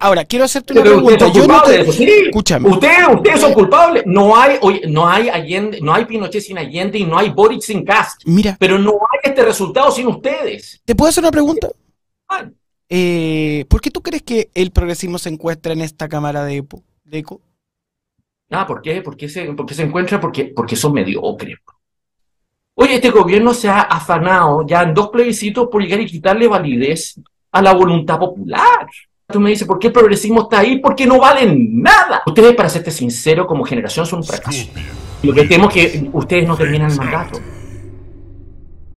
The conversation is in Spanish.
ahora quiero hacerte una Pero pregunta. ustedes son Yo no te- sí. Escúchame. Ustedes, ustedes son culpables. No hay, oye, no hay Allende, no hay Pinochet sin Allende y no hay Boric sin Cast. Mira, Pero no hay este resultado sin ustedes. ¿te puedo hacer una pregunta? Ah, Eh, ¿Por qué tú crees que el progresismo se encuentra en esta cámara de, epo, de eco? Ah, ¿por qué? ¿Por qué se, por qué se encuentra? Porque, porque son mediocres. Oye, este gobierno se ha afanado ya en dos plebiscitos por llegar y quitarle validez a la voluntad popular. Tú me dices, ¿por qué el progresismo está ahí? Porque no valen nada. Ustedes, para serte sincero, como generación son un fracaso. Lo que temo es que ustedes no terminan el mandato.